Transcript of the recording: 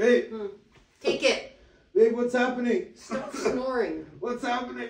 Babe, hmm. Take it. babe, what's happening? Stop snoring. What's happening?